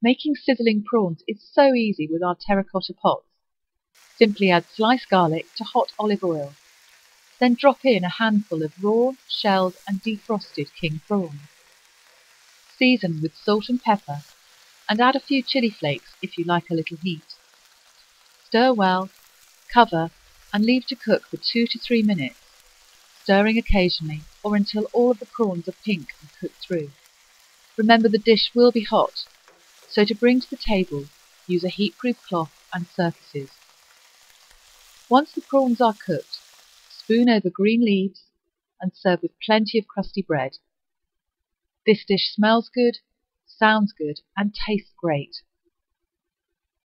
Making sizzling prawns is so easy with our terracotta pots. Simply add sliced garlic to hot olive oil. Then drop in a handful of raw, shelled, and defrosted king prawns. Season with salt and pepper, and add a few chili flakes if you like a little heat. Stir well, cover, and leave to cook for two to three minutes, stirring occasionally or until all of the prawns are pink and cooked through. Remember the dish will be hot, so to bring to the table, use a heat-proof cloth and surfaces. Once the prawns are cooked, spoon over green leaves and serve with plenty of crusty bread. This dish smells good, sounds good, and tastes great.